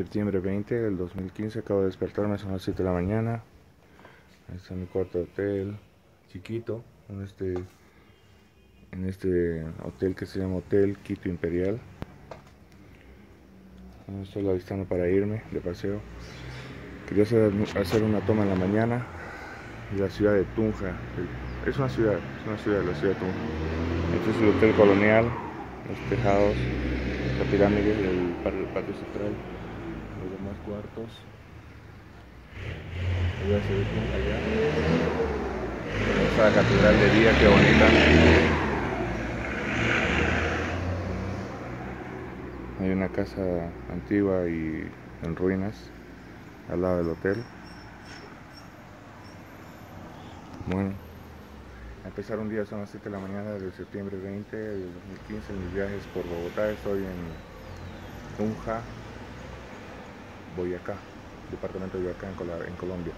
septiembre 20 del 2015. Acabo de despertarme, son las 7 de la mañana. Este es mi cuarto hotel, chiquito, en este, en este hotel que se llama Hotel Quito Imperial. Estoy avistando para irme de paseo. Quería hacer, hacer una toma en la mañana de la ciudad de Tunja. Es una ciudad, es una ciudad, la ciudad de Tunja. Este es el Hotel Colonial, los tejados la pirámide del patio central, cuartos. Allá se ve allá. Esta catedral de día, qué bonita. Hay una casa antigua y en ruinas al lado del hotel. Bueno, a empezar un día son las 7 de la mañana de septiembre 20 de 2015 en mis viajes por Bogotá. Estoy en Tunja, Boyacá, departamento de Boyacá en Colombia.